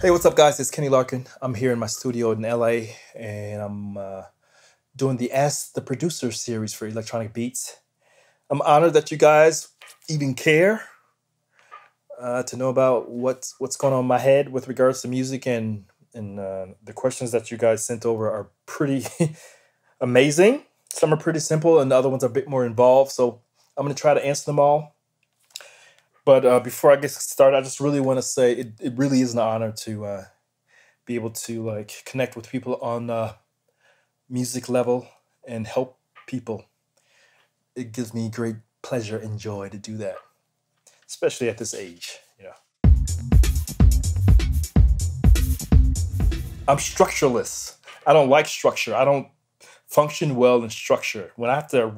Hey, what's up, guys? It's Kenny Larkin. I'm here in my studio in LA, and I'm uh, doing the Ask the Producer series for Electronic Beats. I'm honored that you guys even care uh, to know about what's what's going on in my head with regards to music, and and uh, the questions that you guys sent over are pretty amazing. Some are pretty simple, and the other ones are a bit more involved. So I'm going to try to answer them all. But uh, before I get started, I just really want to say it, it really is an honor to uh, be able to like connect with people on uh, music level and help people. It gives me great pleasure and joy to do that, especially at this age. You know, I'm structureless. I don't like structure. I don't function well in structure. When I have to,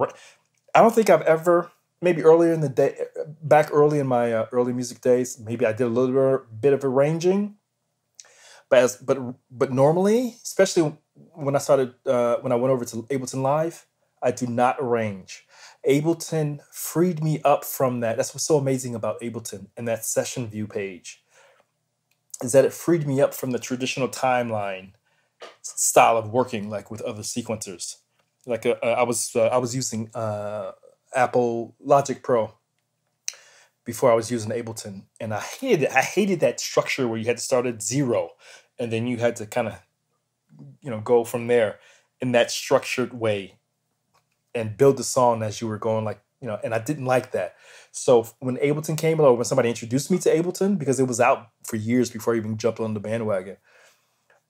I don't think I've ever maybe earlier in the day, back early in my uh, early music days, maybe I did a little bit of arranging, but as but but normally, especially when I started uh, when I went over to Ableton Live, I do not arrange. Ableton freed me up from that. That's what's so amazing about Ableton and that session view page is that it freed me up from the traditional timeline style of working, like with other sequencers. Like uh, uh, I was uh, I was using uh, Apple Logic Pro before I was using Ableton, and I hated I hated that structure where you had to start at zero, and then you had to kind of you know go from there in that structured way and build the song as you were going like you know and i didn't like that so when ableton came along when somebody introduced me to ableton because it was out for years before i even jumped on the bandwagon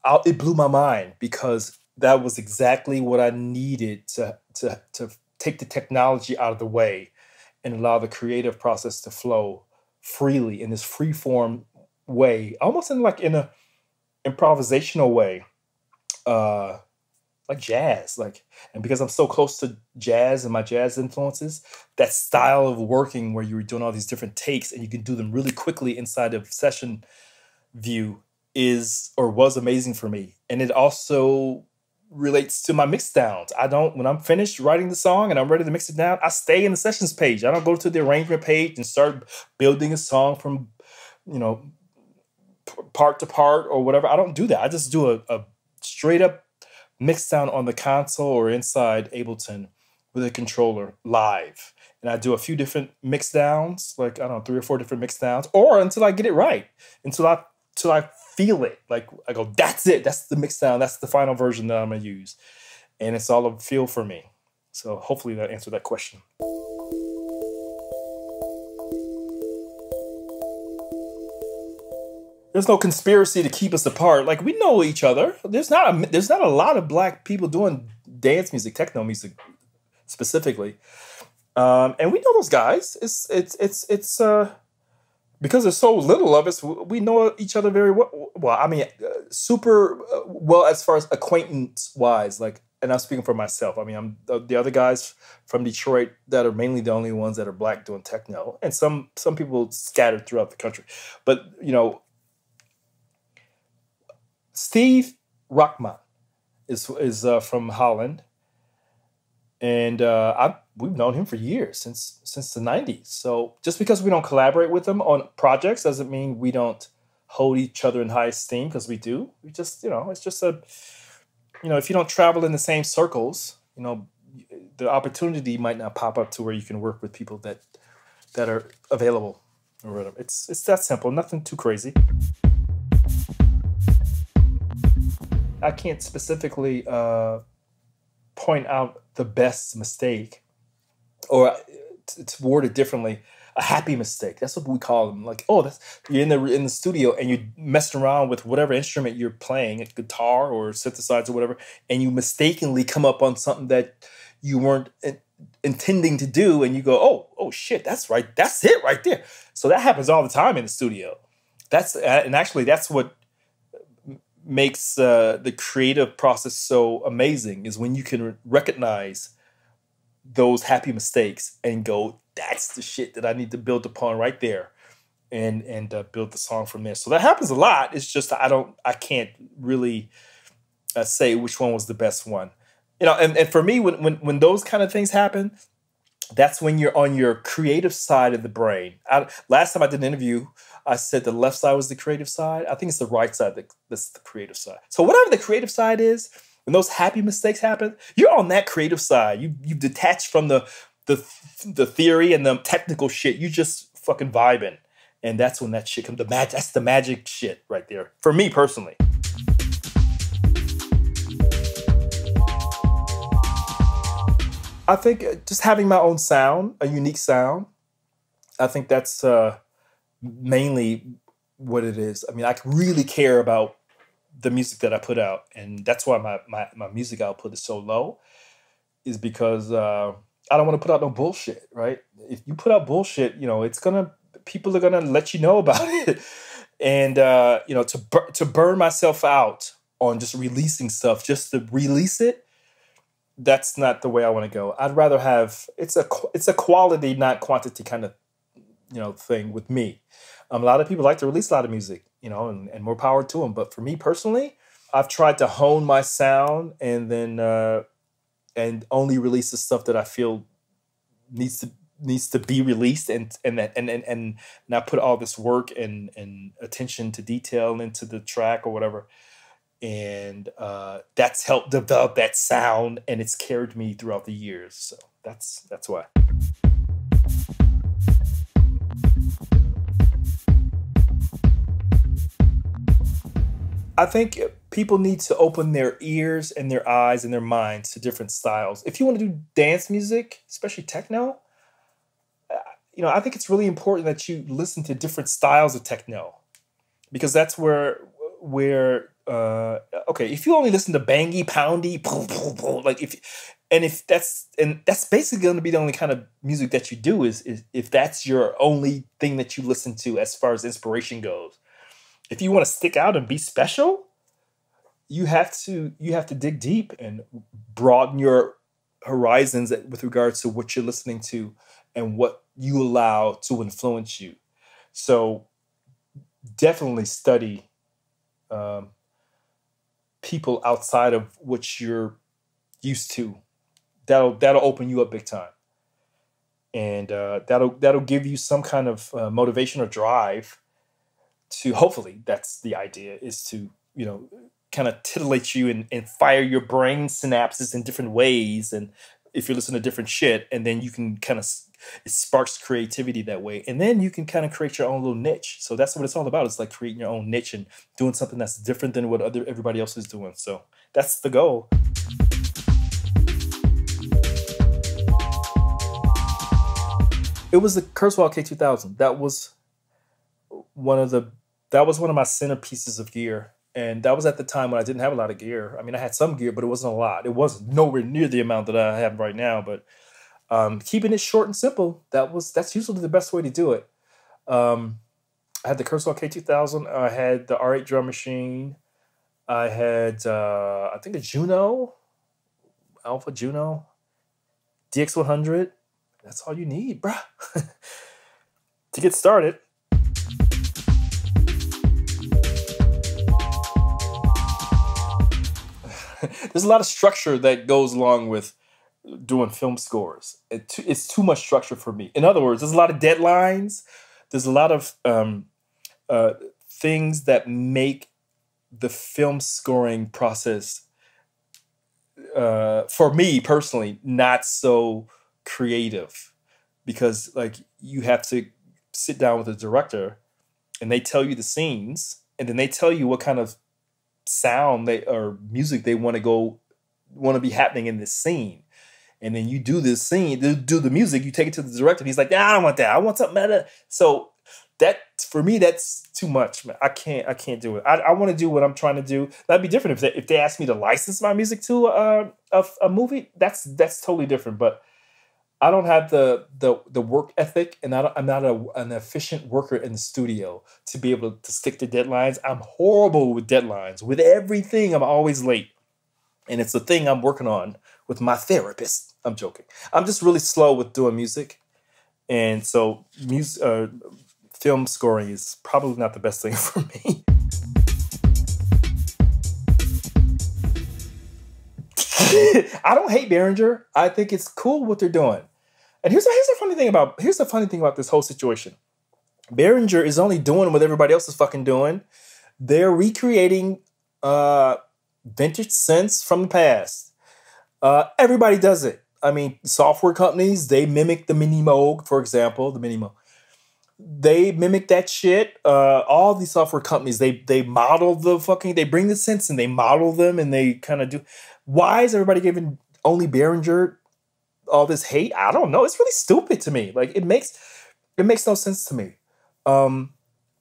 I, it blew my mind because that was exactly what i needed to to to take the technology out of the way and allow the creative process to flow freely in this free form way almost in like in a improvisational way uh like jazz like and because i'm so close to jazz and my jazz influences that style of working where you were doing all these different takes and you can do them really quickly inside of session view is or was amazing for me. And it also relates to my mix downs i don't when i'm finished writing the song and i'm ready to mix it down i stay in the sessions page. I don't go to the arrangement page and start building a song from you know part to part or whatever. I don't do that. I just do a, a straight up mix down on the console or inside Ableton with a controller live. And I do a few different mix downs, like I don't know, three or four different mix downs, or until I get it right, until I until I feel it. Like I go, that's it, that's the mix down, that's the final version that I'm gonna use. And it's all a feel for me. So hopefully that answered that question. There's no conspiracy to keep us apart. Like we know each other. There's not a there's not a lot of black people doing dance music, techno music specifically. Um, and we know those guys. It's it's it's it's uh because there's so little of us. We know each other very well. Well, I mean, uh, super uh, well as far as acquaintance wise. Like, and I'm speaking for myself. I mean, I'm the, the other guys from Detroit that are mainly the only ones that are black doing techno, and some some people scattered throughout the country. But you know, Steve Rachmad is is uh, from Holland, and uh, I we've known him for years since since the '90s. So just because we don't collaborate with him on projects doesn't mean we don't hold each other in high esteem because we do. We just you know it's just a you know if you don't travel in the same circles, you know the opportunity might not pop up to where you can work with people that that are available or whatever. It's it's that simple. Nothing too crazy. I can't specifically uh, point out the best mistake, or uh, t- to word it differently, a happy mistake. That's what we call them. Like, oh, that's you're in the in the studio and you're messing around with whatever instrument you're playing, a guitar or synthesizer or whatever, and you mistakenly come up on something that you weren't in- intending to do, and you go, oh, oh shit, that's right, that's it right there. So that happens all the time in the studio. That's and actually that's what makes uh, the creative process so amazing is when you can recognize those happy mistakes and go that's the shit that i need to build upon right there and and uh, build the song from there. So that happens a lot. It's just i don't i can't really uh, say which one was the best one. You know, and, and for me, when, when when those kind of things happen, that's when you're on your creative side of the brain. I, last time I did an interview, I said the left side was the creative side. I think it's the right side that, that's the creative side. So whatever the creative side is, when those happy mistakes happen, you're on that creative side. You you detached from the the the theory and the technical shit. You just fucking vibing, and that's when that shit comes. The magic. That's the magic shit right there for me personally. I think uh, just having my own sound, a unique sound, I think that's uh, mainly what it is. I mean, I really care about the music that I put out, and that's why my my, my music output is so low, is because uh, I don't want to put out no bullshit, right? If you put out bullshit, you know, it's gonna people are gonna let you know about it, and uh, you know, to bur- to burn myself out on just releasing stuff just to release it that's not the way I want to go. I'd rather have it's a it's a quality, not quantity kind of you know thing with me. Um, a lot of people like to release a lot of music, you know, and, and more power to them. But for me personally, I've tried to hone my sound and then uh, and only release the stuff that I feel needs to needs to be released and and that and and, and not put all this work and and attention to detail into the track or whatever and uh, that's helped develop that sound and it's carried me throughout the years so that's that's why I think people need to open their ears and their eyes and their minds to different styles. If you want to do dance music, especially techno, uh, you know, I think it's really important that you listen to different styles of techno because that's where where uh okay if you only listen to bangy poundy like if and if that's and that's basically going to be the only kind of music that you do is, is if that's your only thing that you listen to as far as inspiration goes if you want to stick out and be special you have to you have to dig deep and broaden your horizons with regards to what you're listening to and what you allow to influence you so definitely study um, people outside of what you're used to. That'll that'll open you up big time, and uh, that'll that'll give you some kind of uh, motivation or drive to. Hopefully, that's the idea is to you know kind of titillate you and, and fire your brain synapses in different ways and if you listen to different shit and then you can kind of it sparks creativity that way. And then you can kind of create your own little niche. So that's what it's all about. It's like creating your own niche and doing something that's different than what other everybody else is doing. So that's the goal it was the kurzweil k2000 that was one of the that was one of my centerpieces of gear and that was at the time when I didn't have a lot of gear. I mean, I had some gear, but it wasn't a lot. It wasn't nowhere near the amount that I have right now. But um, keeping it short and simple, that was that's usually the best way to do it. Um, I had the Kurzweil K2000. I had the R8 drum machine. I had uh, I think a Juno, Alpha Juno, DX100. That's all you need, bruh, to get started. there's a lot of structure that goes along with doing film scores. It, it's too much structure for me. In other words, there's a lot of deadlines. There's a lot of um, uh, things that make the film scoring process, uh, for me personally, not so creative, because like you have to sit down with the director, and they tell you the scenes, and then they tell you what kind of sound they or music they want to go want to be happening in this scene. And then you do this scene, do the music, you take it to the director. he's like, nah, I don't want that. I want something better. So that for me, that's too much. Man. I can't, I can't do it. I, I want to do what I'm trying to do. That'd be different if they, if they asked me to license my music to uh, a, a movie. That's that's totally different. But I don't have the the the work ethic, and I am not a, an efficient worker in the studio to be able to stick to deadlines. I'm horrible with deadlines. With everything, I'm always late, and it's the thing I'm working on with my therapist. I'm joking. I'm just really slow with doing music, and so music, uh, film scoring is probably not the best thing for me. I don't hate Behringer. I think it's cool what they're doing. And here's here's the funny thing about here's the funny thing about this whole situation. Behringer is only doing what everybody else is fucking doing. They're recreating uh, vintage synths from the past. Uh, everybody does it. I mean, software companies they mimic the Mini Moog, for example, the Mini Moog. They mimic that shit. Uh, all these software companies they they model the fucking they bring the synths and they model them and they kind of do. Why is everybody giving only Behringer all this hate? I don't know. It's really stupid to me. Like it makes it makes no sense to me. Um,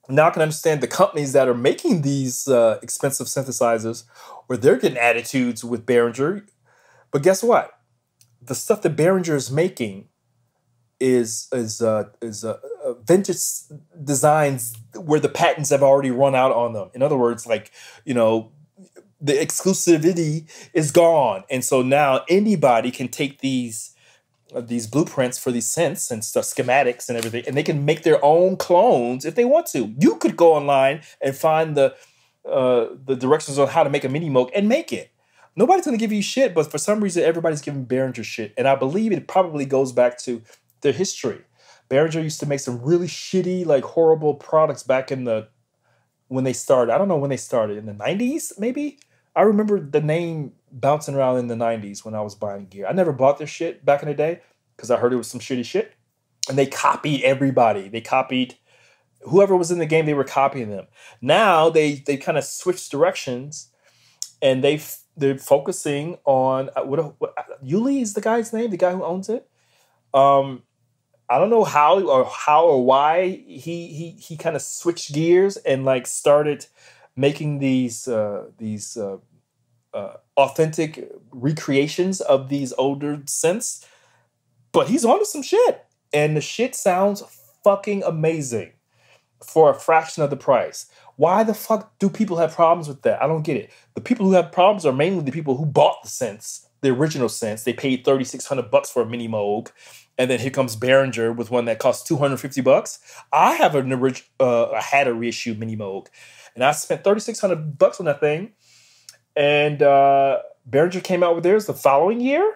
now I can understand the companies that are making these uh, expensive synthesizers, where they're getting attitudes with Behringer. But guess what? The stuff that Behringer is making is is uh, is uh, uh, vintage designs where the patents have already run out on them. In other words, like you know, the exclusivity is gone, and so now anybody can take these these blueprints for these synths and stuff, schematics and everything, and they can make their own clones if they want to. You could go online and find the uh, the directions on how to make a mini Moog and make it. Nobody's gonna give you shit, but for some reason everybody's giving Behringer shit, and I believe it probably goes back to their history. Behringer used to make some really shitty, like horrible products back in the when they started. I don't know when they started in the '90s, maybe. I remember the name bouncing around in the 90s when I was buying gear. I never bought their shit back in the day because I heard it was some shitty shit. And they copied everybody. They copied whoever was in the game, they were copying them. Now they they kind of switched directions and they they're focusing on uh, what, what Yuli is the guy's name, the guy who owns it. Um I don't know how or how or why he he he kind of switched gears and like started making these uh, these uh, uh, authentic recreations of these older synths. But he's onto some shit, and the shit sounds fucking amazing for a fraction of the price. Why the fuck do people have problems with that? I don't get it. The people who have problems are mainly the people who bought the synths, the original synths. They paid thirty six hundred bucks for a mini Moog, and then here comes Behringer with one that costs two hundred fifty bucks. I have an original, uh, I had a reissue mini Moog and I spent thirty six hundred bucks on that thing. And uh, Behringer came out with theirs the following year.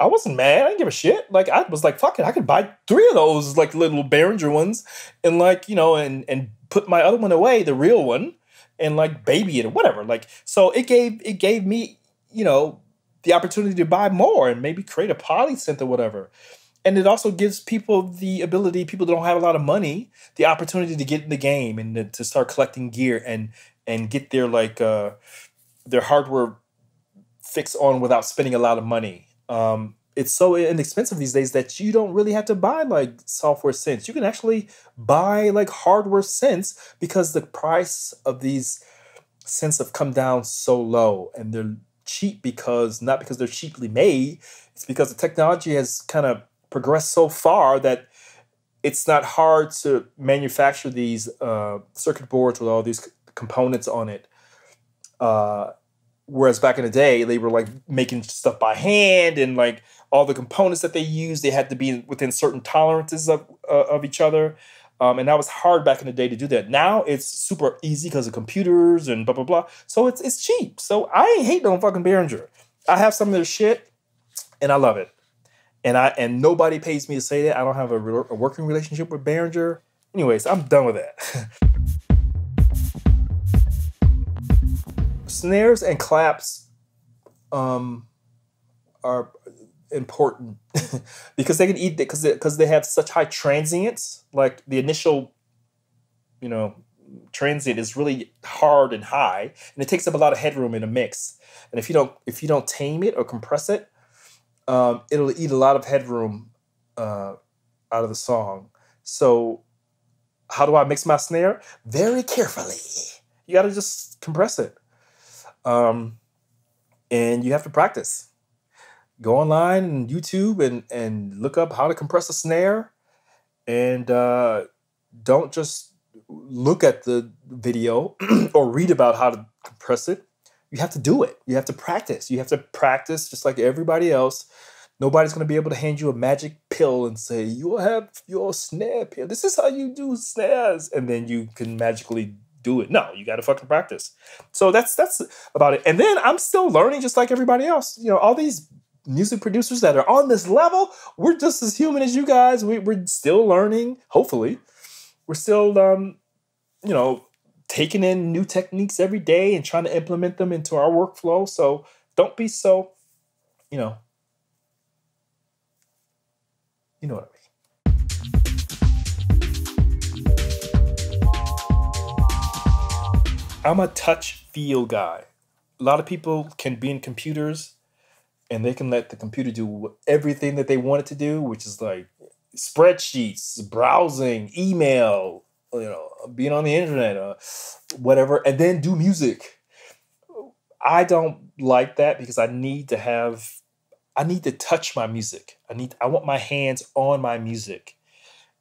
I wasn't mad. I didn't give a shit. Like I was like, fuck it, I could buy three of those like little Behringer ones, and like you know, and and put my other one away, the real one, and like baby it or whatever. Like so, it gave it gave me you know the opportunity to buy more and maybe create a poly synth or whatever and it also gives people the ability people that don't have a lot of money the opportunity to get in the game and to start collecting gear and and get their like uh their hardware fix on without spending a lot of money. Um it's so inexpensive these days that you don't really have to buy like software synths you can actually buy like hardware synths because the price of these synths have come down so low and they're cheap because not because they're cheaply made it's because the technology has kind of progressed so far that it's not hard to manufacture these uh, circuit boards with all these components on it. Uh, whereas back in the day, they were like making stuff by hand and like all the components that they used, they had to be within certain tolerances of, uh, of each other. Um, and that was hard back in the day to do that. Now it's super easy because of computers and blah blah blah. So it's it's cheap. So I ain't hating on fucking Behringer. I have some of their shit, and I love it and I and nobody pays me to say that. I don't have a, a working relationship with Behringer. Anyways, I'm done with that. Snares and claps um, are important because they can eat because because they, they have such high transients. Like the initial, you know, transient is really hard and high, and it takes up a lot of headroom in a mix. And if you don't if you don't tame it or compress it, um, it'll eat a lot of headroom uh, out of the song. So, how do I mix my snare? Very carefully. You got to just compress it. Um, and you have to practice. Go online and YouTube and, and look up how to compress a snare. And uh, don't just look at the video or read about how to compress it you have to do it. You have to practice. You have to practice just like everybody else. Nobody's going to be able to hand you a magic pill and say, you'll have your snare pill. This is how you do snares. And then you can magically do it. No, you got to fucking practice. So that's that's about it. And then I'm still learning, just like everybody else. You know, all these music producers that are on this level, we're just as human as you guys. We, we're still learning. Hopefully, we're still, um, you know, taking in new techniques every day and trying to implement them into our workflow. So don't be so, you know, you know what I mean. I'm a touch feel guy. A lot of people can be in computers and they can let the computer do everything that they want it to do, which is like spreadsheets, browsing, email, you know, being on the internet, or whatever, and then do music. I don't like that because I need to have, I need to touch my music. I need, I want my hands on my music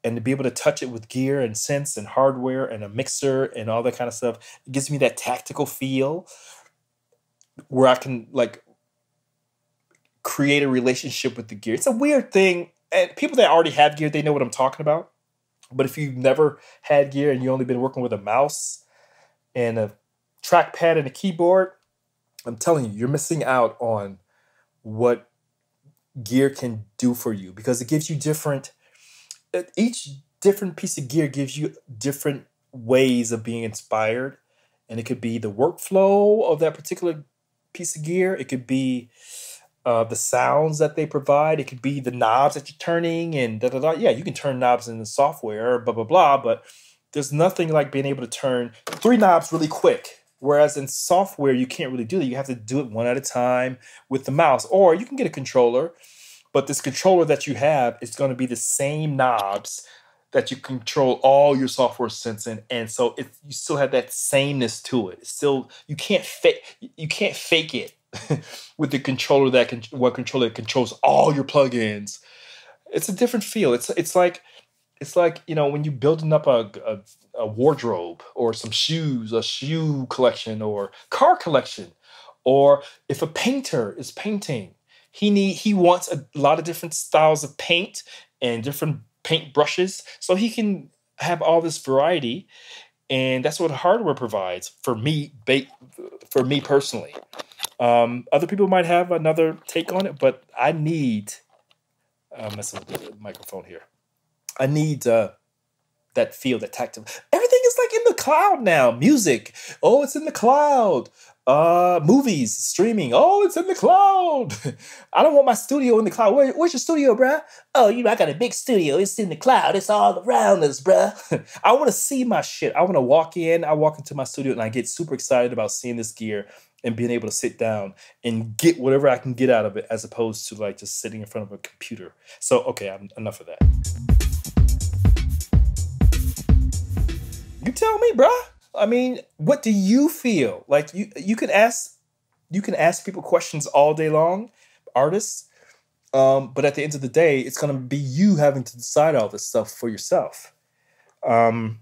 and to be able to touch it with gear and synths and hardware and a mixer and all that kind of stuff it gives me that tactical feel where i can like create a relationship with the gear it's a weird thing and people that already have gear they know what i'm talking about but if you've never had gear and you only been working with a mouse and a trackpad and a keyboard i'm telling you you're missing out on what gear can do for you because it gives you different each different piece of gear gives you different ways of being inspired. And it could be the workflow of that particular piece of gear. It could be uh, the sounds that they provide. It could be the knobs that you're turning and da da da. Yeah you can turn knobs in the software blah blah blah but there's nothing like being able to turn three knobs really quick. Whereas in software you can't really do that. You have to do it one at a time with the mouse or you can get a controller but this controller that you have is going to be the same knobs that you control all your software synths, and so it, you still have that sameness to it. It's still you can't fake you can't fake it with the controller that can one controller controls all your plugins. It's a different feel. It's it's like it's like you know when you're building up a, a, a wardrobe or some shoes, a shoe collection or car collection, or if a painter is painting he need he wants a lot of different styles of paint and different paint brushes so he can have all this variety and that's what hardware provides for me for me personally um, other people might have another take on it but i need i'm messing with the microphone here i need uh, that feel that tactile everything is like in the cloud now music oh it's in the cloud uh, movies, streaming. Oh, it's in the cloud. I don't want my studio in the cloud. Where, where's your studio, bruh? Oh, you know, I got a big studio. It's in the cloud. It's all around us, bruh. I want to see my shit. I want to walk in. I walk into my studio and I get super excited about seeing this gear and being able to sit down and get whatever I can get out of it as opposed to like just sitting in front of a computer. So, okay, I'm, enough of that. You tell me, bruh. I mean, what do you feel? Like you you can ask you can ask people questions all day long, artists. Um, but at the end of the day, it's gonna be you having to decide all this stuff for yourself. Um,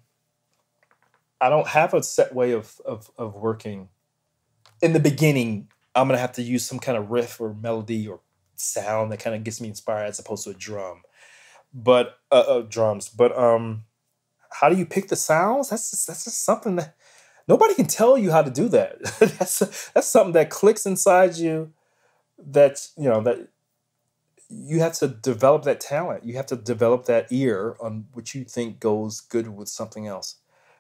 I don't have a set way of, of of working. In the beginning, I'm gonna have to use some kind of riff or melody or sound that kind of gets me inspired as opposed to a drum. But uh, uh drums. But um how do you pick the sounds? That's just, that's just something that nobody can tell you how to do that. that's that's something that clicks inside you. That you know that you have to develop that talent. You have to develop that ear on what you think goes good with something else.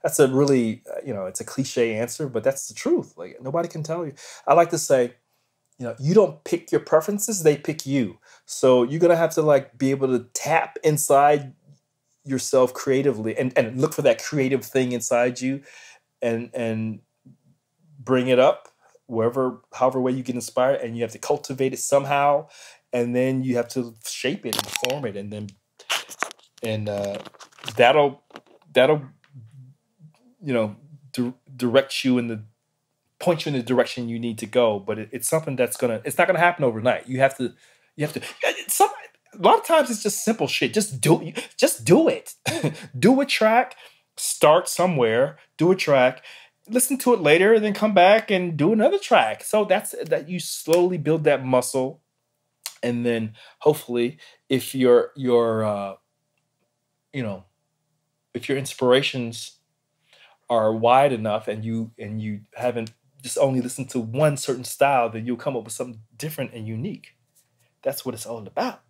That's a really uh, you know it's a cliche answer, but that's the truth. Like nobody can tell you. I like to say, you know, you don't pick your preferences; they pick you. So you're gonna have to like be able to tap inside yourself creatively and, and look for that creative thing inside you and and bring it up wherever however way you get inspired and you have to cultivate it somehow and then you have to shape it and form it and then and uh, that'll that'll you know di- direct you in the point you in the direction you need to go but it, it's something that's gonna it's not gonna happen overnight you have to you have to some a lot of times it's just simple shit. Just do just do it. do a track, start somewhere, do a track, listen to it later, and then come back and do another track. So that's that you slowly build that muscle. And then hopefully if your your uh you know if your inspirations are wide enough and you and you haven't just only listened to one certain style, then you'll come up with something different and unique. That's what it's all about.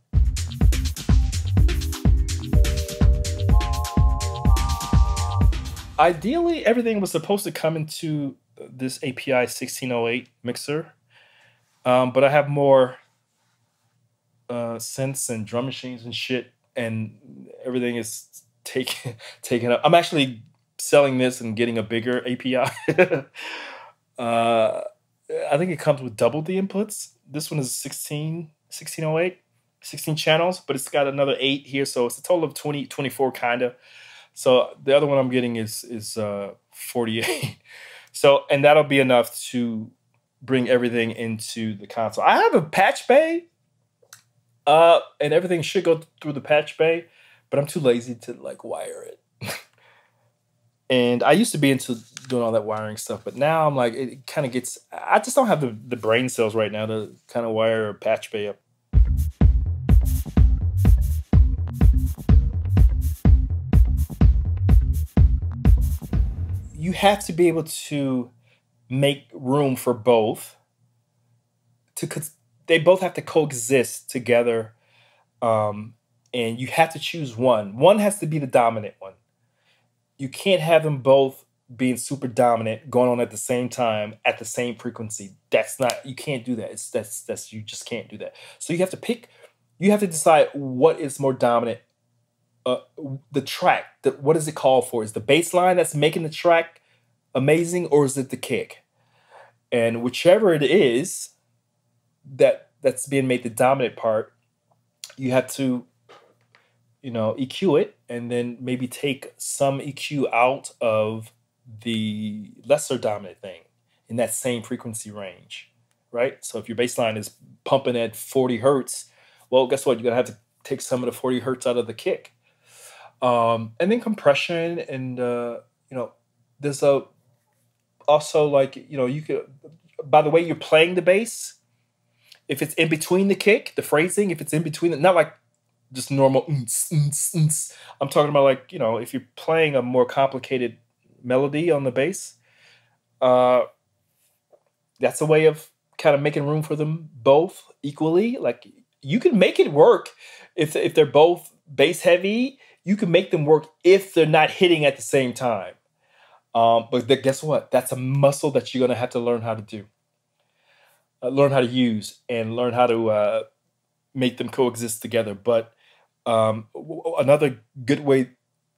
Ideally, everything was supposed to come into this API 1608 mixer, um, but I have more uh, synths and drum machines and shit, and everything is taken taken up. I'm actually selling this and getting a bigger API. uh, I think it comes with double the inputs. This one is 16, 1608, 16 channels, but it's got another eight here. So it's a total of 20, 24 kind of. So the other one I'm getting is, is uh, 48. so, and that'll be enough to bring everything into the console. I have a patch bay, uh, and everything should go through the patch bay, but I'm too lazy to like wire it. And I used to be into doing all that wiring stuff, but now I'm like, it kind of gets. I just don't have the, the brain cells right now to kind of wire a patch bay up. You have to be able to make room for both. To they both have to coexist together, um, and you have to choose one. One has to be the dominant one you can't have them both being super dominant going on at the same time at the same frequency. That's not you can't do that. It's that's that's you just can't do that. So you have to pick you have to decide what is more dominant. Uh, the track, that what does it call for? Is the bass line that's making the track amazing, or is it the kick? And whichever it is that that's being made the dominant part, you have to you know, EQ it and then maybe take some EQ out of the lesser dominant thing in that same frequency range, right? So if your bass line is pumping at 40 hertz, well, guess what? You're gonna have to take some of the 40 hertz out of the kick. Um, and then compression and uh, you know, there's a also like you know you could by the way you're playing the bass, if it's in between the kick, the phrasing, if it's in between, the, not like just normal. I'm talking about like you know if you're playing a more complicated melody on the bass, uh, that's a way of kind of making room for them both equally. Like you can make it work if if they're both bass heavy. You can make them work if they're not hitting at the same time. Um, but guess what? That's a muscle that you're gonna have to learn how to do, uh, learn how to use, and learn how to uh, make them coexist together. But um, another good way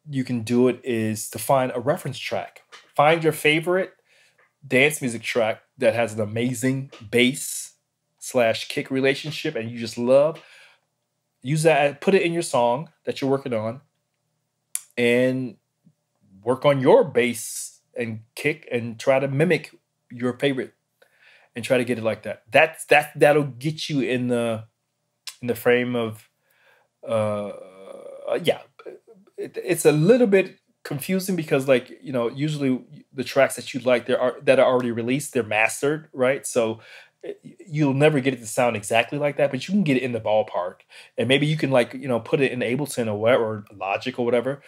you can do it is to find a reference track. Find your favorite dance music track that has an amazing bass slash kick relationship and you just love. Use that, put it in your song that you're working on, and work on your bass and kick and try to mimic your favorite and try to get it like that. That's that that'll get you in the in the frame of uh, yeah, it, it's a little bit confusing because like you know usually the tracks that you like there are that are already released they're mastered right? So eh, you'll never get it to sound exactly like that but you can get it in the ballpark. And maybe you can like you know put it in ableton or whatever or logic or whatever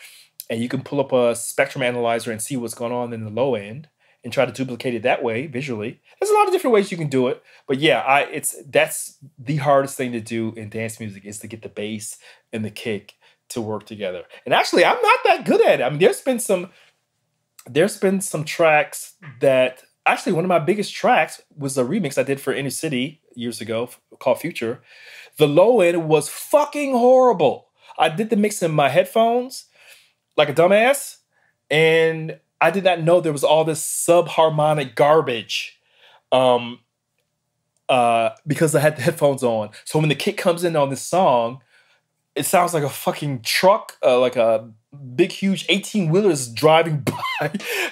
and you can pull up a spectrum analyzer and see what's going on in the low end and try to duplicate it that way visually. There's a lot of different ways you can do it, but yeah, I it's that's the hardest thing to do in dance music is to get the bass and the kick to work together. And actually, I'm not that good at it. I mean, there's been some there's been some tracks that actually one of my biggest tracks was a remix I did for Inner City years ago called Future. The low end was fucking horrible. I did the mix in my headphones like a dumbass and I did not know there was all this subharmonic garbage um, uh, because I had the headphones on. So when the kick comes in on this song, it sounds like a fucking truck, uh, like a big, huge 18 wheelers driving by.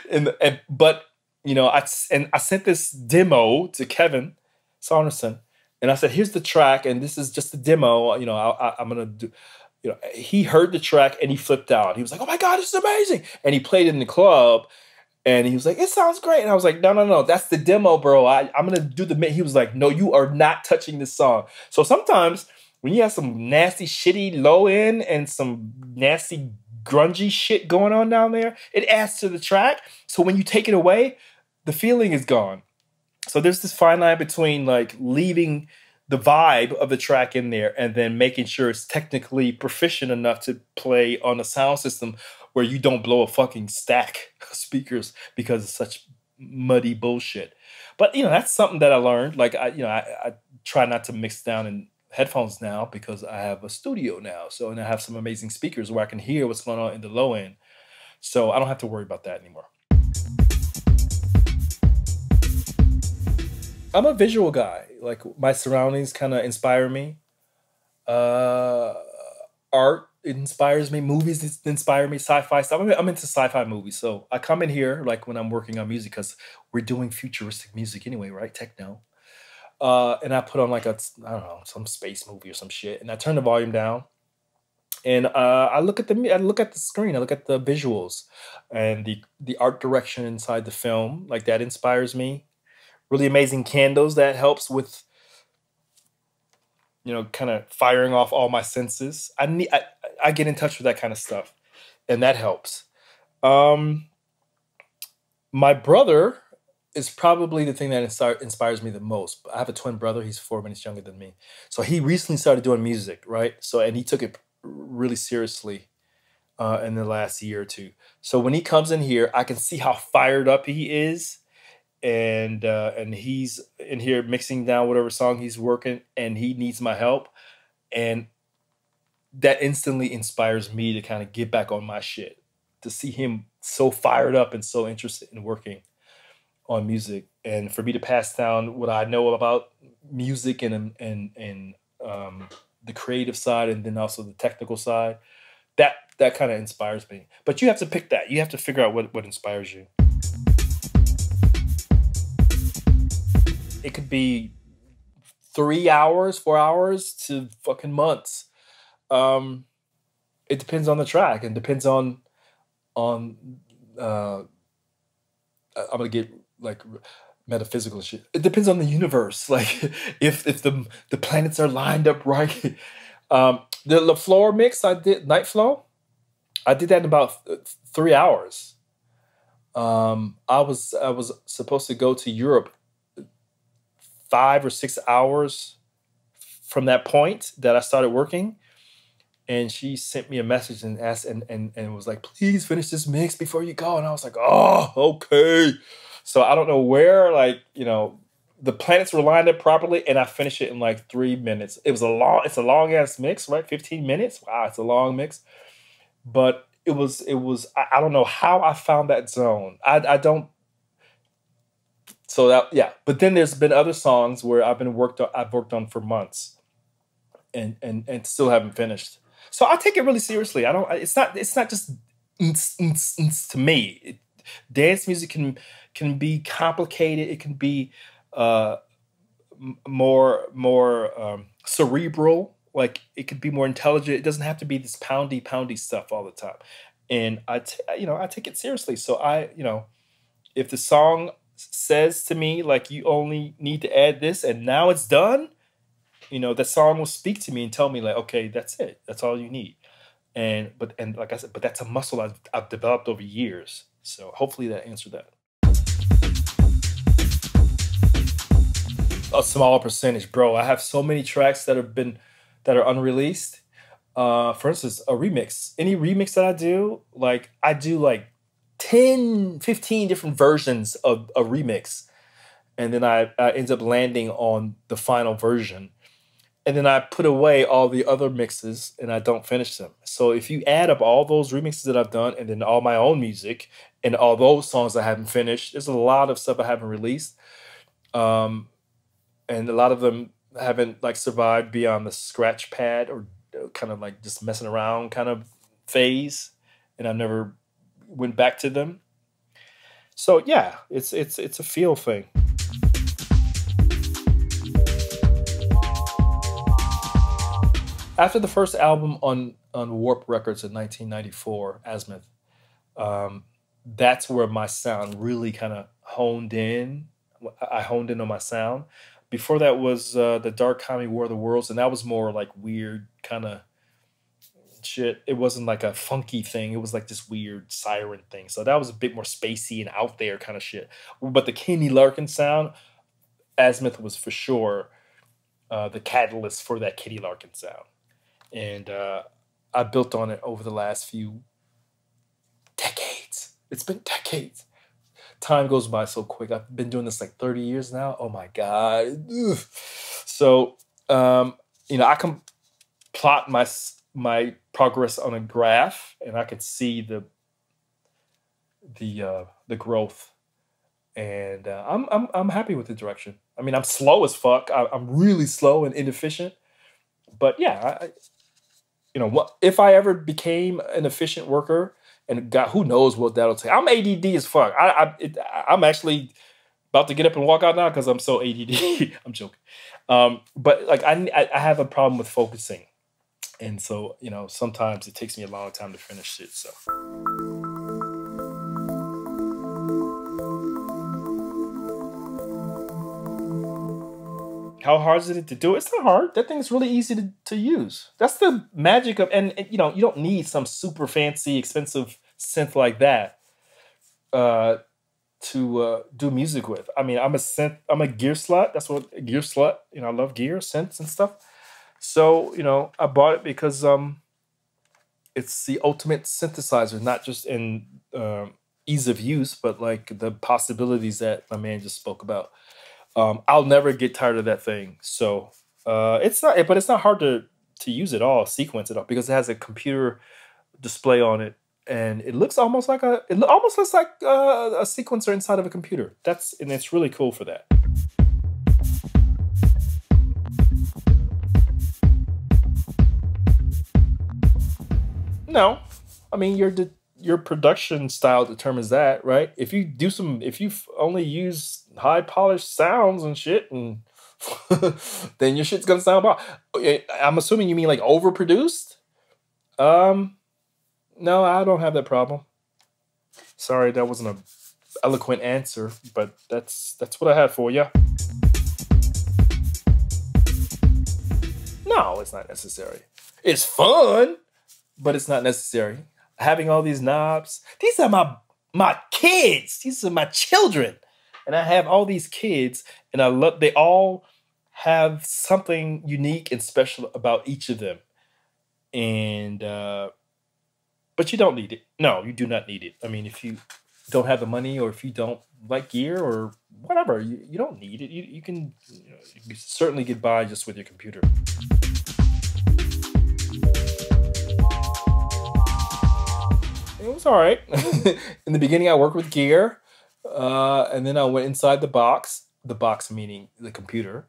and, and But, you know, I, and I sent this demo to Kevin Saunderson. And I said, here's the track, and this is just a demo. You know, I, I, I'm going to do you know, he heard the track and he flipped out. He was like, "Oh my god, this is amazing!" And he played in the club, and he was like, "It sounds great." And I was like, "No, no, no, that's the demo, bro. I, I'm gonna do the." He was like, "No, you are not touching this song." So sometimes when you have some nasty, shitty low end and some nasty grungy shit going on down there. It adds to the track. So when you take it away, the feeling is gone. So there's this fine line between like leaving the vibe of the track in there and then making sure it's technically proficient enough to play on a sound system where you don't blow a fucking stack of speakers because it's such muddy bullshit. But you know, that's something that I learned. Like I, you know, I, I try not to mix down in headphones now because I have a studio now. So and I have some amazing speakers where I can hear what's going on in the low end. So I don't have to worry about that anymore. I'm a visual guy. Like my surroundings kind of inspire me. Uh, art inspires me. Movies inspire me. Sci-fi stuff. I'm, into sci-fi movies, so I come in here like when I'm working on music because we're doing futuristic music anyway, right? Techno. Uh, and I put on like a I don't know some space movie or some shit, and I turn the volume down, and uh, I look at the I look at the screen, I look at the visuals, and the the art direction inside the film. Like that inspires me. Really amazing candles that helps with you know kind of firing off all my senses. I need I, I get in touch with that kind of stuff, and that helps. Um, my brother is probably the thing that inspires me the most. I have a twin brother; he's four minutes younger than me. So he recently started doing music, right? So and he took it really seriously uh, in the last year or two. So when he comes in here, I can see how fired up he is, and uh, and he's in here mixing down whatever song he's working, and he needs my help, and that instantly inspires me to kind of get back on my shit. To see him so fired up and so interested in working on music, and for me to pass down what I know about music and and and um, the creative side, and then also the technical side, that that kind of inspires me. But you have to pick that. You have to figure out what what inspires you. It could be three hours, four hours to fucking months. Um, it depends on the track and depends on on. Uh, I'm gonna get like metaphysical shit. It depends on the universe. Like if if the the planets are lined up right. Um, the LaFleur mix I did Night Flow. I did that in about three hours. Um, I was I was supposed to go to Europe five or six hours from that point that I started working. And she sent me a message and asked and, and, and was like, please finish this mix before you go. And I was like, oh, okay. So I don't know where, like, you know, the planets were lined up properly, and I finished it in like three minutes. It was a long, it's a long ass mix, right? 15 minutes. Wow, it's a long mix. But it was, it was, I, I don't know how I found that zone. I, I don't so that yeah but then there's been other songs where i've been worked on i've worked on for months and and and still haven't finished so i take it really seriously i don't it's not it's not just to me it, dance music can can be complicated. It can be uh, more more um, cerebral. Like it could be more intelligent. It doesn't have to be this poundy poundy stuff all the time. And I, t- you know, I take it seriously. So I, you know, if the song says to me like you only need to add this and now it's done, you know, the song will speak to me and tell me like, okay, that's it. That's all you need. And but and like I said, but that's a muscle I've, I've developed over years. So hopefully that answered that. a smaller percentage, bro. I have so many tracks that have been that are unreleased. Uh, for instance, a remix. Any remix that I do, like I do like 10, 15 different versions of a remix. And then I, I end up landing on the final version. And then I put away all the other mixes and I don't finish them. So if you add up all those remixes that I've done and then all my own music and all those songs I haven't finished, there's a lot of stuff I haven't released. Um, and a lot of them haven't like survived beyond the scratch pad or uh, kind of like just messing around kind of phase and I've never went back to them. So yeah it's it's it's a feel thing. After the first album on on warp records in 1994 azimuth um, that's where my sound really kind of honed in. I honed in on my sound. Before that was uh, the Dark Comedy War of the Worlds, and that was more like weird kind of shit. It wasn't like a funky thing. It was like this weird siren thing. So that was a bit more spacey and out there kind of shit. But the Kenny Larkin sound, Azimuth was for sure uh, the catalyst for that Kenny Larkin sound. And uh, I built on it over the last few decades. It's been decades. Time goes by so quick. I've been doing this like 30 years now. Oh my God. Ugh. So, um, you know, I can plot my my progress on a graph and I could see the the uh, the growth and uh, I'm, I'm I'm happy with the direction. I mean, I'm slow as fuck. I, am really slow and inefficient, but yeah, I, you know, what if I ever became an efficient worker and got who knows what that'll take. I'm ADD as fuck. I, I it, I'm actually about to get up and walk out now because I'm so ADD. I'm joking, um, but like I I have a problem with focusing, and so you know sometimes it takes me a long time to finish it. So. How hard is it to do? It's not hard. That thing's really easy to, to use. That's the magic of, and, and you know, you don't need some super fancy, expensive synth like that uh, to uh, do music with. I mean, I'm a synth, I'm a gear slut. That's what gear slut. You know, I love gear, synths, and stuff. So you know, I bought it because um, it's the ultimate synthesizer, not just in um, ease of use, but like the possibilities that my man just spoke about. Um, I'll never get tired of that thing. So uh, it's not, but it's not hard to to use it all, sequence it all, because it has a computer display on it, and it looks almost like a, it almost looks like a, uh, a sequencer inside of a computer. That's and it's really cool for that. No, I mean your your production style determines that, right? If you do some, if you only use high polished sounds and shit, and then your shit's gonna sound bad. I'm assuming you mean like overproduced. Um, no, I don't have that problem. Sorry, that wasn't a eloquent answer, but that's that's what I had for you. No, it's not necessary. It's fun, but it's not necessary. Having all these knobs, these are my my kids. These are my children and I have all these kids, and I love they all have something unique and special about each of them, and uh, but you don't need it. No, you do not need it. I mean, if you don't have the money, or if you don't like gear, or whatever, you, you don't need it. You you can, you, know, you can certainly get by just with your computer. All right. In the beginning, I worked with gear. Uh, and then I went inside the box, the box meaning the computer.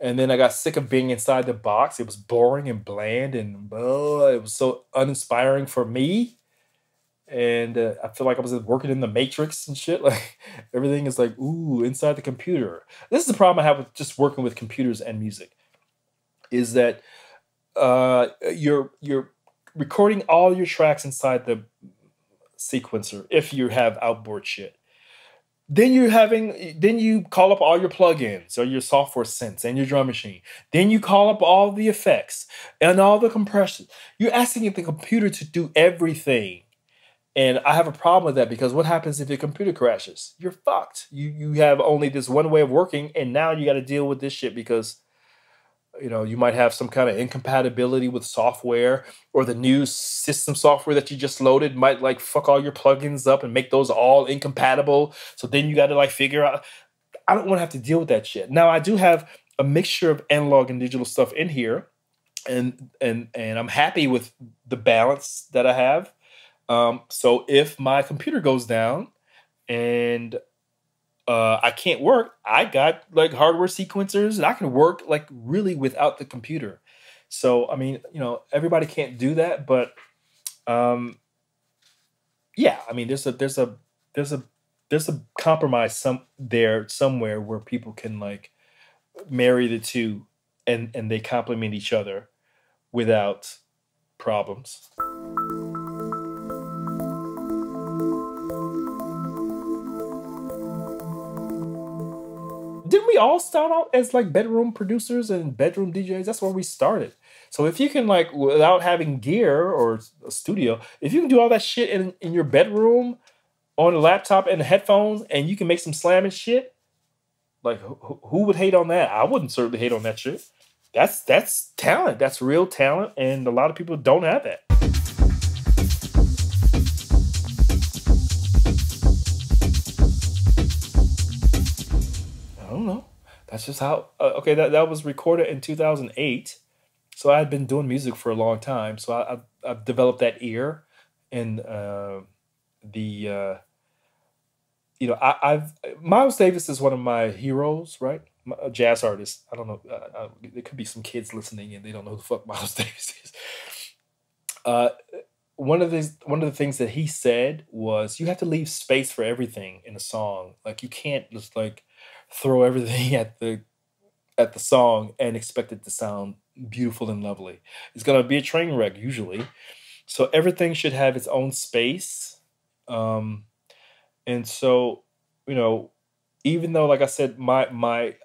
And then I got sick of being inside the box. It was boring and bland and uh, it was so uninspiring for me. And uh, I feel like I was working in the matrix and shit. Like everything is like, ooh, inside the computer. This is the problem I have with just working with computers and music is that uh, you're, you're recording all your tracks inside the sequencer if you have outboard shit. Then you're having then you call up all your plugins or your software synths and your drum machine. Then you call up all the effects and all the compression you're asking the computer to do everything. And i have a problem with that because what happens if your computer crashes? You're fucked. You you have only this one way of working and now you got to deal with this shit because you know you might have some kind of incompatibility with software or the new system software that you just loaded might like fuck all your plugins up and make those all incompatible. So then you got to like figure out i don't want to have to deal with that shit. Now i do have a mixture of analog and digital stuff in here and and and i'm happy with the balance that i have. Um, so if my computer goes down and uh, I can't work. I got like hardware sequencers and I can work like really without the computer. So, I mean, you know, everybody can't do that, but um, yeah, I mean, there's a, there's a, there's a, there's a compromise some there somewhere where people can like marry the two and, and they complement each other without problems. Didn't we all start out as like bedroom producers and bedroom DJs? That's where we started. So if you can like without having gear or a studio, if you can do all that shit in, in your bedroom on a laptop and a headphones and you can make some slamming shit, like who, who would hate on that? I wouldn't certainly hate on that shit. That's that's talent. That's real talent and a lot of people don't have that. That's just how. Uh, okay, that that was recorded in 2008 so I had been doing music for a long time. So I, have I've developed that ear and uh, the, uh, you know, I, have Miles Davis is one of my heroes, right? A jazz artist. I don't know. Uh, uh, there could be some kids listening and they don't know who the fuck Miles Davis is. Uh, one of the one of the things that he said was you have to leave space for everything in a song. Like you can't just like throw everything at the at the song and expect it to sound beautiful and lovely. It's to be a train wreck usually. So everything should have its own space. Um, and so, you know, even though, like I said, my my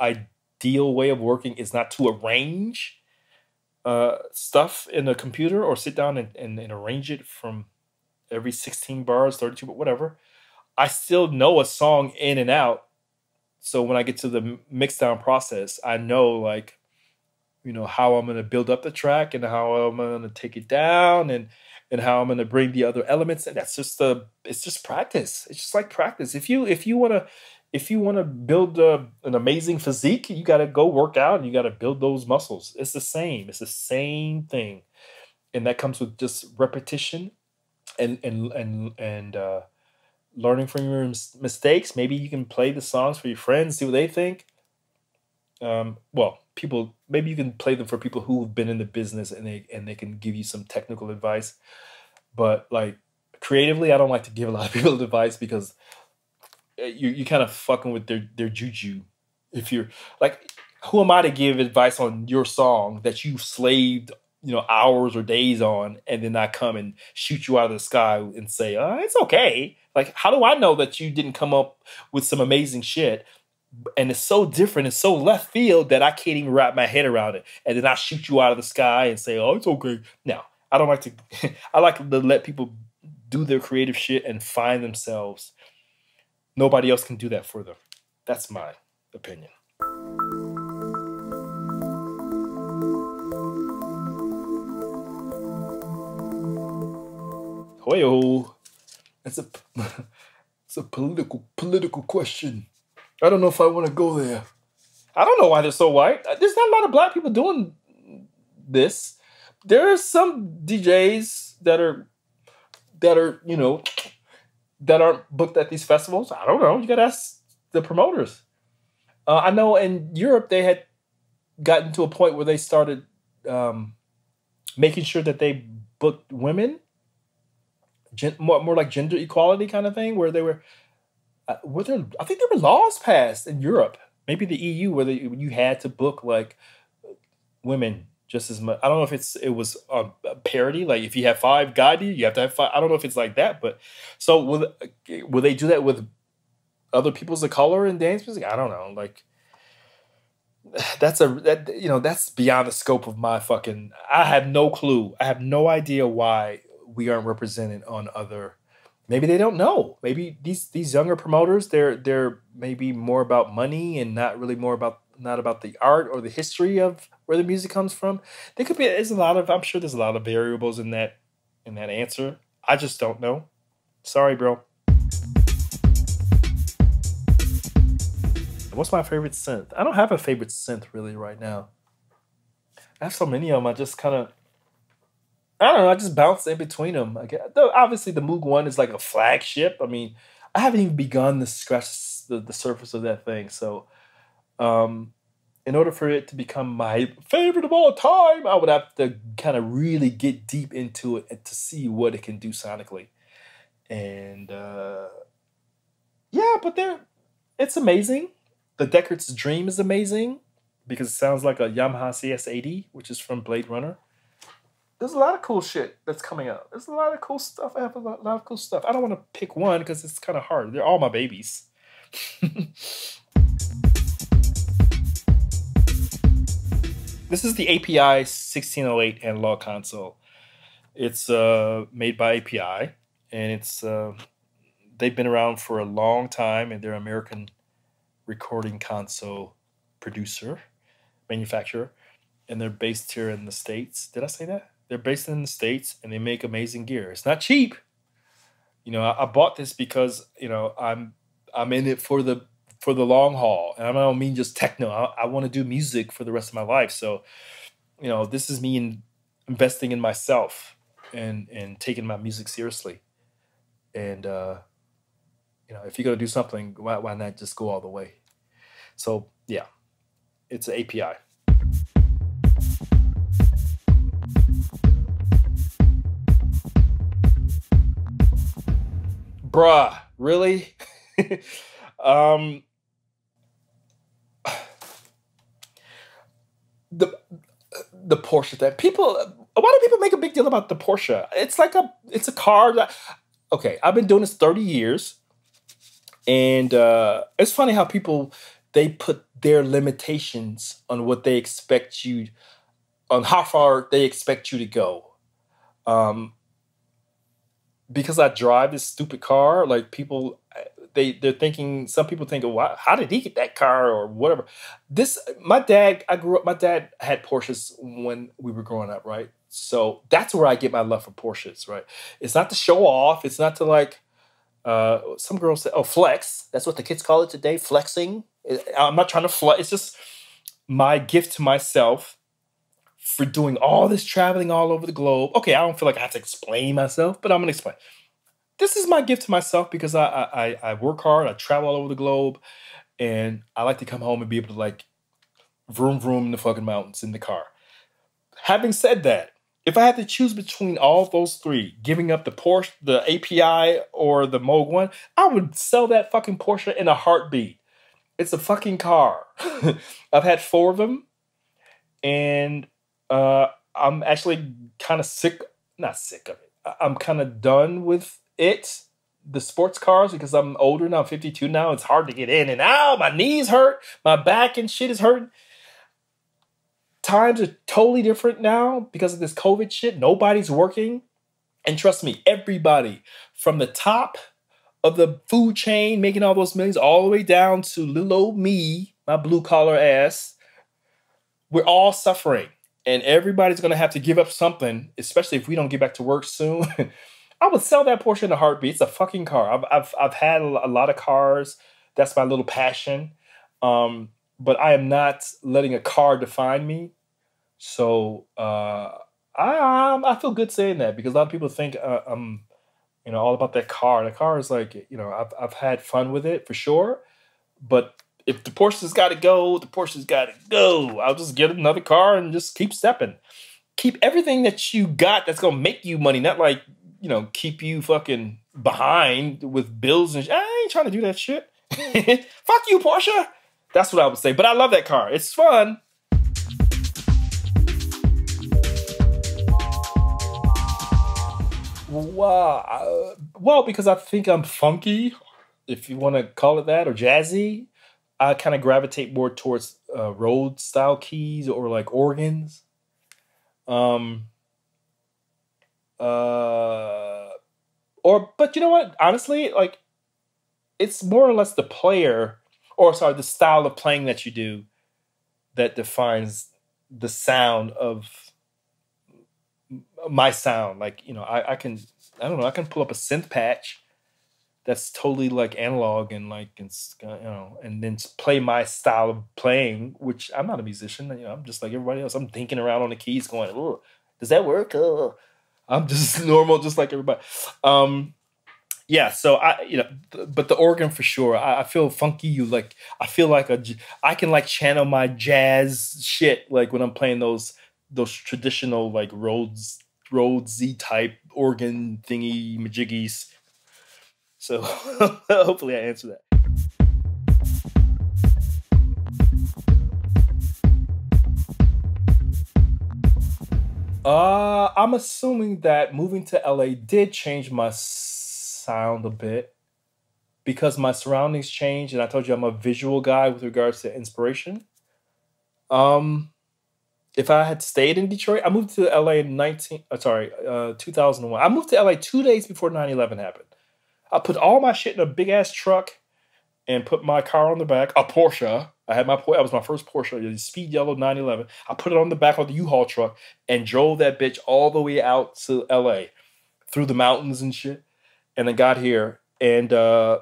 ideal way of working is not to arrange uh, stuff in a computer or sit down and, and, and arrange it from every 16 bars, 32, but whatever. I still know a song in and out. So when I get to the mix down process, I know like you know how I'm going to build up the track and how I'm going to take it down and and how I'm going to bring the other elements and that's just the it's just practice. It's just like practice. If you if you want to if you want to build a, an amazing physique you got to go work out and you got to build those muscles. It's the same. It's the same thing. And that comes with just repetition and and and and uh learning from your mistakes. Maybe you can play the songs for your friends see what they think. Um well people maybe you can play them for people who've been in the business and they and they can give you some technical advice. But like creatively i don't like to give a lot of people advice because eh, you you kind of fucking with their their juju. If you're like who am i to give advice on your song that you slaved you know hours or days on and then i come and shoot you out of the sky and say oh, it's okay like how do i know that you didn't come up with some amazing shit and it's so different and so left field that I can't even wrap my head around it. And then I shoot you out of the sky and say, "Oh, it's okay." No, I don't like to. I like to let people do their creative shit and find themselves. Nobody else can do that for them. That's my opinion. Hoyo. It's a it's a political political question. I don't know if I want to go there. I don't know why they're so white. Uh, there's not a lot of black people doing this. There are some DJs that are that are, you know, that aren't booked at these festivals. I don't know. You gotta ask the promoters. Uh, I know in Europe they had gotten to a point where they started um, making sure that they booked women, gen- more more like gender equality kind of thing, where they were uh, were there? I think there were laws passed in Europe, maybe the EU, where they, you had to book like women just as much. I don't know if it's it was a, parity. Like if you have five Gandhi, you have to have five. I don't know if it's like that, but so will will they do that with other people's of color in dance music? I don't know. Like that's a that you know that's beyond the scope of my fucking. I have no clue. I have no idea why we aren't represented on other maybe they don't know. Maybe these these younger promoters they're they're maybe more about money and not really more about not about the art or the history of where the music comes from. There could be there's a lot of I'm sure there's a lot of variables in that in that answer. I just don't know. Sorry, bro. What's my favorite synth? I don't have a favorite synth really right now. I have so many of them. I just kind of I don't know. I just bounce in between them. Guess. Though obviously the Moog One is like a flagship. I mean, I haven't even begun to scratch the, the surface of that thing. So, um, in order for it to become my favorite of all time, I would have to kind of really get deep into it and to see what it can do sonically. And uh, yeah, but there, it's amazing. The Deckard's Dream is amazing because it sounds like a Yamaha CS80, which is from Blade Runner there's a lot of cool shit that's coming up. There's a lot of cool stuff. I have a lot, a lot of cool stuff. I don't want to pick one because it's kind of hard. They're all my babies. this is the API 1608 analog console. It's uh, made by API, and it's uh, they've been around for a long time, and they're American recording console producer, manufacturer, and they're based here in the states. Did I say that? They're based in the states, and they make amazing gear. It's not cheap. You know, I, I bought this because you know I'm I'm in it for the for the long haul, and I don't mean just techno. I, I want to do music for the rest of my life. So, you know, this is me in, investing in myself and and taking my music seriously. And uh, you know, if you're gonna do something, why why not just go all the way? So yeah, it's an API. Bruh, really? um, the the Porsche thing. People, why do people make a big deal about the Porsche? It's like a it's a car that. Okay, I've been doing this thirty years, and uh, it's funny how people they put their limitations on what they expect you, on how far they expect you to go. Um, because I drive this stupid car, like people they they're thinking some people think well, how did he get that car or whatever? This my dad i grew up my dad had porsches when we were growing up right? So that's where i get my love for porsches right? It's not to show off it's not to like uh, some girls say oh flex. That's what the kids call it today flexing. I'm not trying to flex it's just my gift to myself for doing all this traveling all over the globe okay i don't feel like i have to explain myself but i'm gonna explain this is my gift to myself because I, I I work hard, I travel all over the globe, and I like to come home and be able to like vroom vroom in the fucking mountains in the car. Having said that, if I had to choose between all those three, giving up the Porsche, the API, or the Moog One, I would sell that fucking Porsche in a heartbeat. It's a fucking car. I've had four of them, and uh, I'm actually kind of sick. Not sick of it. I'm kind of done with it, the sports cars, because I'm older now, I'm 52 now, it's hard to get in and out. My knees hurt, my back and shit is hurting. Times are totally different now because of this COVID shit. Nobody's working. And trust me, everybody from the top of the food chain making all those millions all the way down to little old me, my blue collar ass, we're all suffering. And everybody's gonna have to give up something, especially if we don't get back to work soon. I would sell that Porsche in a heartbeat. It's a fucking car. I've I've I've had a lot of cars. That's my little passion. Um, but I am not letting a car define me. So uh, I I feel good saying that because a lot of people think uh, I'm you know all about that car. The car is like you know I've I've had fun with it for sure, but if the Porsche's got to go, the Porsche's got to go. I'll just get another car and just keep stepping. Keep everything that you got that's gonna make you money, not like you know, keep you fucking behind with bills and sh- I ain't trying to do that shit. Fuck you, Porsche. That's what I would say. But I love that car. It's fun. Wow. Uh, well, because I think I'm funky, if you want to call it that, or jazzy. I kind of gravitate more towards uh, Rhodes style keys or like organs. Um, uh, or, but you know what? Honestly, like, it's more or less the player, or sorry, the style of playing that you do that defines the sound of my sound. Like, you know, I, I can, I don't know, I can pull up a synth patch that's totally like analog and like it's you know and then play my style of playing which i'm not a musician you know i'm just like everybody else i'm thinking around on the keys going oh does that work oh I'm just normal, just like everybody. Um, yeah, so I, you know, but the organ for sure. I, I, feel funky. You like, I feel like a, I can like channel my jazz shit like when I'm playing those those traditional like Rhodes Rhodesy type organ thingy majiggies. So hopefully I answer that. Uh, I'm assuming that moving to LA did change my sound a bit because my surroundings changed, and I told you I'm a visual guy with regards to inspiration. Um, if I had stayed in Detroit, I moved to LA in 19, uh, sorry, uh, 2001. I moved to LA two days before 9 11 happened. I put all my shit in a big ass truck and put my car on the back, a Porsche. I had my Porsche. that was my first Porsche, speed yellow 911. I put it on the back of the U-Haul truck and drove that bitch all the way out to LA through the mountains and shit. And I got here and uh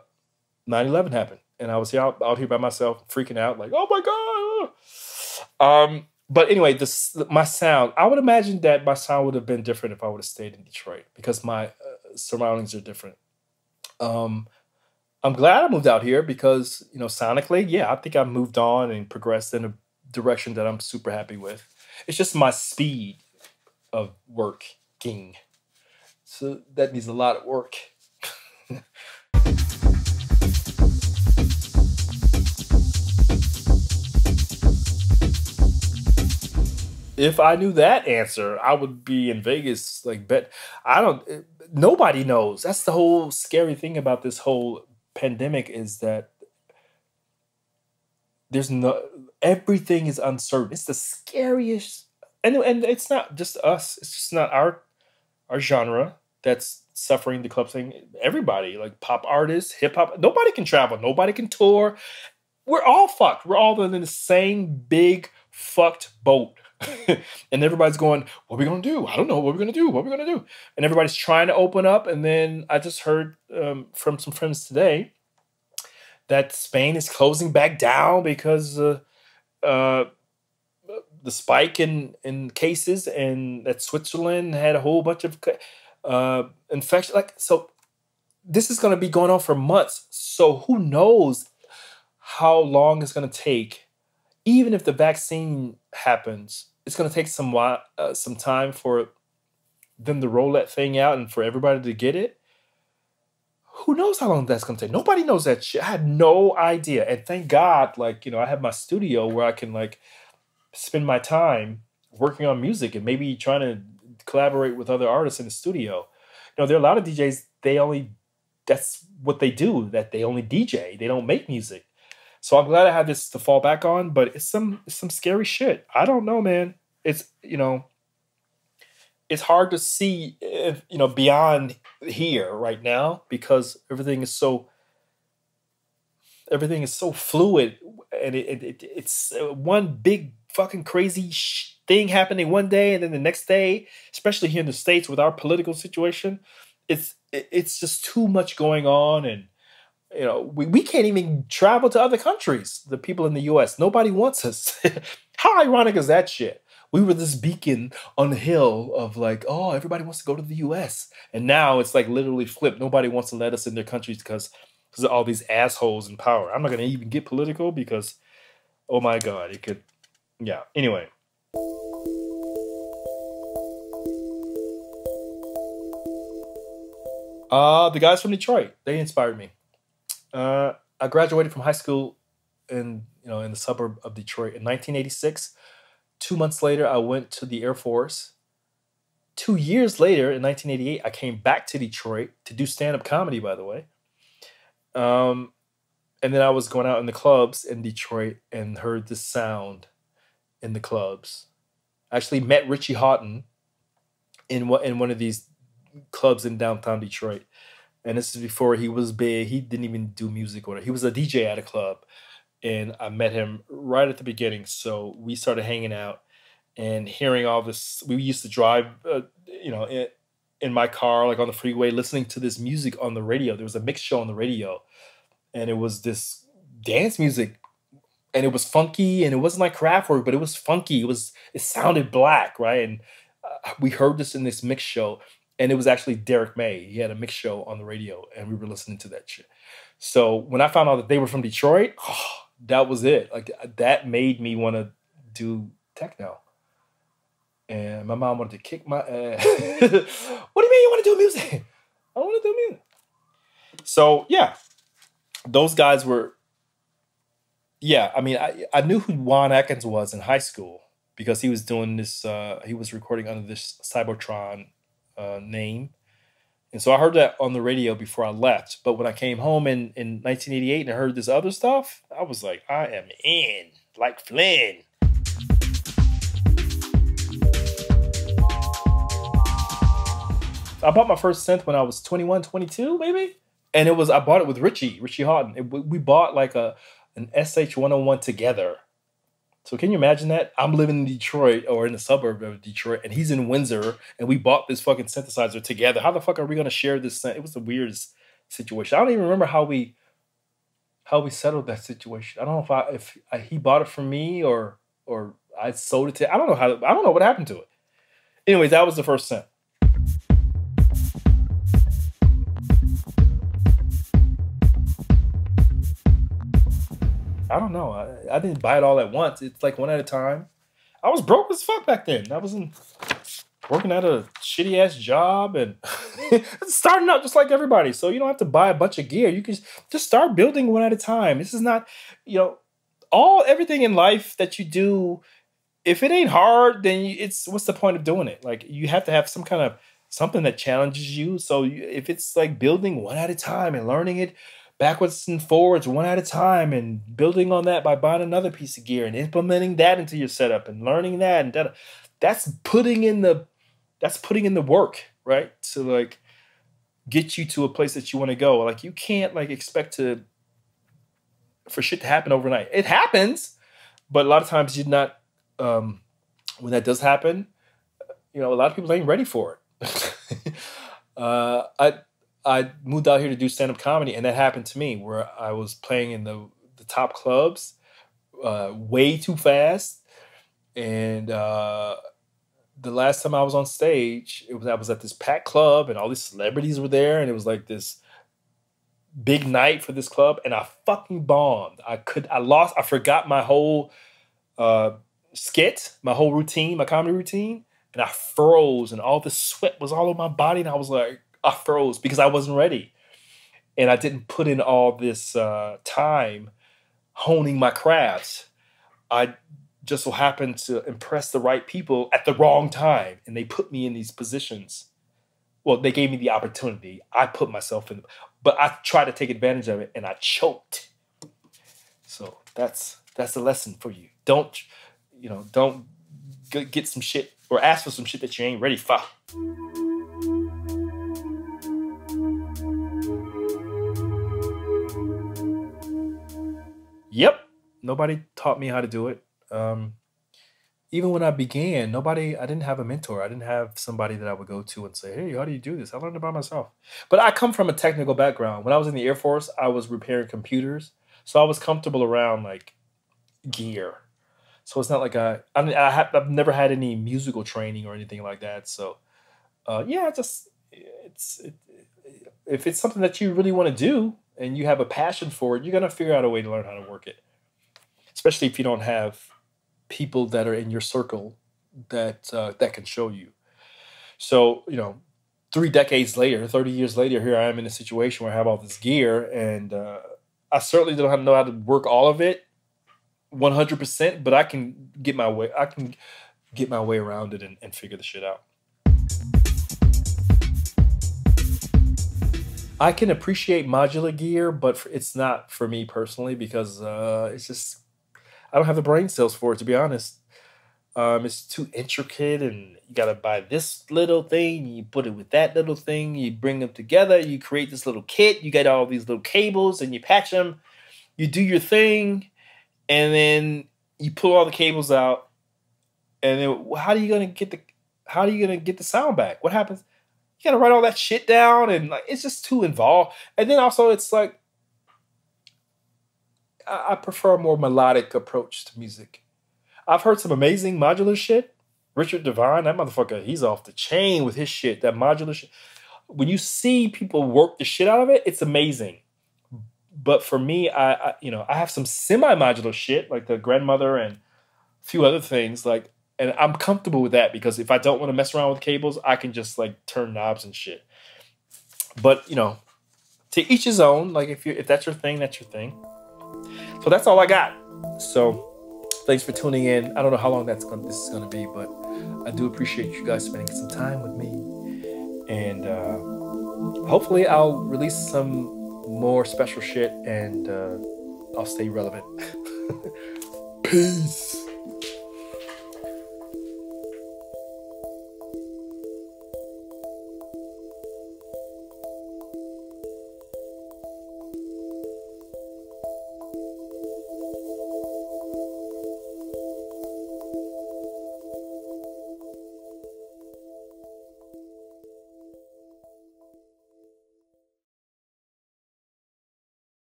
9-11 happened. And I was out, out here by myself, freaking out, like, oh my God. Um, but anyway, this my sound. I would imagine that my sound would have been different if I would have stayed in Detroit because my uh, surroundings are different. Um, I'm glad I moved out here because you know sonically, yeah, I think I moved on and progressed in a direction that I'm super happy with. It's just my speed of working, so that needs a lot of work. if I knew that answer, I would be in Vegas. Like, bet I don't. Eh, nobody knows. That's the whole scary thing about this whole pandemic is that there's no everything is uncertain. It's the scariest, and and it's not just us. It's just not our our genre that's suffering the club thing. Everybody, like pop artists, hip hop, nobody can travel. Nobody can tour. We're all fucked. We're all in the same big fucked boat and everybody's going, "What are we gonna do? I don't know. What are we gonna do? What are we gonna do?" And everybody's trying to open up. And then I just heard um, from some friends today that Spain is closing back down because uh, uh, the spike in in cases, and that Switzerland had a whole bunch of uh, infection. Like so, this is gonna be going on for months. So who knows how long it's gonna take even if the vaccine happens, it's going to take some uh, some time for them to roll that thing out and for everybody to get it. Who knows how long that's going to take? Nobody knows that shit. I had no idea. And thank God, like, you know, I have my studio where I can like spend my time working on music and maybe trying to collaborate with other artists in the studio. You know, there are a lot of DJs, they only that's what they do, that they only DJ. They don't make music. So I'm glad I have this to fall back on, but it's some it's some scary shit. I don't know, man. It's you know, it's hard to see if, you know beyond here right now because everything is so everything is so fluid and it, it, it's uh, one big fucking crazy thing happening one day and then the next day especially here in the states with our political situation it's it's just too much going on and you know, we, we can't even travel to other countries, the people in the US. Nobody wants us. How ironic is that shit? We were this beacon on the hill of like, oh, everybody wants to go to the US. And now it's like literally flipped. Nobody wants to let us in their countries because because of all these assholes in power. I'm not gonna even get political because oh my god, it could yeah. Anyway. Uh the guys from Detroit, they inspired me. Uh, I graduated from high school in you know in the suburb of Detroit in 1986. Two months later, I went to the Air Force. Two years later, in 1988, I came back to Detroit to do stand-up comedy. By the way, um, and then I was going out in the clubs in Detroit and heard the sound in the clubs. I actually met Richie Hawtin in in one of these clubs in downtown Detroit and this is before he was big. He didn't even do music or he was a DJ at a club, and I met him right at the beginning. So we started hanging out and hearing all this. We used to drive, uh, you know, in, in my car, like on the freeway, listening to this music on the radio. There was a mix show on the radio, and it was this dance music, and it was funky, and it wasn't like Kraftwerk, but it was funky. It was it sounded black, right? And uh, we heard this in this mix show and it was actually Derrick May. He had a mix show on the radio, and we were listening to that shit. So when I found out that they were from Detroit, oh, that was it. Like that made me want to do techno. And my mom wanted to kick my ass. what do you mean you want to do music? I want to do music. So yeah, those guys were. Yeah, I mean, I, I knew who Juan Atkins was in high school because he was doing this. Uh, he was recording under this Cybotron uh, name. And so I heard that on the radio before I left. But when I came home in, in 1988 and I heard this other stuff, I was like, I am in, like Flynn. I bought my first synth when I was 21, 22, maybe. And it was, I bought it with Richie, Richie Hawtin. It, we bought like a an SH 101 together so can you imagine that? I'm living in Detroit or in the suburb of Detroit, and he's in Windsor, and we bought this fucking synthesizer together. How the fuck are we gonna share this? It was the weirdest situation. I don't even remember how we how we settled that situation. I don't know if I if I, he bought it from me or or I sold it to. I don't know how. I don't know what happened to it. Anyways, that was the first synth. I don't know. I, I didn't buy it all at once. It's like one at a time. I was broke as fuck back then. I was in working at a shitty ass job and starting out just like everybody. So you don't have to buy a bunch of gear. You can just start building one at a time. This is not, you know, all everything in life that you do. If it ain't hard, then you, it's what's the point of doing it? Like you have to have some kind of something that challenges you. So you, if it's like building one at a time and learning it backwards and forwards one at a time and building on that by buying another piece of gear and implementing that into your setup and learning that and that that's putting in the that's putting in the work right? To like get you to a place that you want to go. Like you can't like expect to for shit to happen overnight. It happens but a lot of times you're not um when that does happen you know a lot of people ain't ready for it. Uh i I moved out here to do stand up comedy, and that happened to me where I was playing in the the top clubs uh, way too fast, and uh, the last time I was on stage, it was I was at this packed club, and all these celebrities were there, and it was like this big night for this club, and I fucking bombed. I could, I lost, I forgot my whole uh, skit, my whole routine, my comedy routine, and I froze, and all the sweat was all over my body, and I was like I froze because I wasn't ready. And I didn't put in all this uh, time honing my crafts. I just so happened to impress the right people at the wrong time. And they put me in these positions. Well, they gave me the opportunity. I put myself in, but I tried to take advantage of it and I choked. So that's that's the lesson for you. Don't, you know, don't get some shit or ask for some shit that you ain't ready for. Yep. Nobody taught me how to do it. Um, even when I began, nobody, I didn't have a mentor. I didn't have somebody that I would go to and say, hey, how do you do this? I learned it by myself. But I come from a technical background. When I was in the Air Force, I was repairing computers. So I was comfortable around like gear. So it's not like I, I, mean, I have, I've never had any musical training or anything like that. So uh, yeah, just, it's, it, if it's something that you really want to do, and you have a passion for it, you're gonna figure out a way to learn how to work it. Especially if you don't have people that are in your circle that uh, that can show you. So you know, three decades later, thirty years later, here I am in a situation where I have all this gear, and uh, I certainly don't know how to work all of it, one hundred percent. But I can get my way. I can get my way around it and, and figure the shit out. I can appreciate modular gear, but it's not for me personally because uh, it's just I don't have the brain cells for it to be honest. Um, it's too intricate, and you gotta buy this little thing. You put it with that little thing. You bring them together. You create this little kit. You get all these little cables, and you patch them. You do your thing, and then you pull all the cables out. And then how are you gonna get the how are you gonna get the sound back? What happens? You gotta write all that shit down and like it's just too involved. And then also it's like I, I prefer a more melodic approach to music. I've heard some amazing modular shit. Richard Devine, that motherfucker, he's off the chain with his shit. That modular shit. When you see people work the shit out of it, it's amazing. But for me, I, I you know, I have some semi-modular shit like the grandmother and a few other things. Like and I'm comfortable with that because if I don't want to mess around with cables, I can just like turn knobs and shit. But you know, to each his own. Like if you if that's your thing, that's your thing. So that's all I got. So thanks for tuning in. I don't know how long that's going this is gonna be, but I do appreciate you guys spending some time with me. And uh, hopefully I'll release some more special shit and uh, I'll stay relevant. Peace.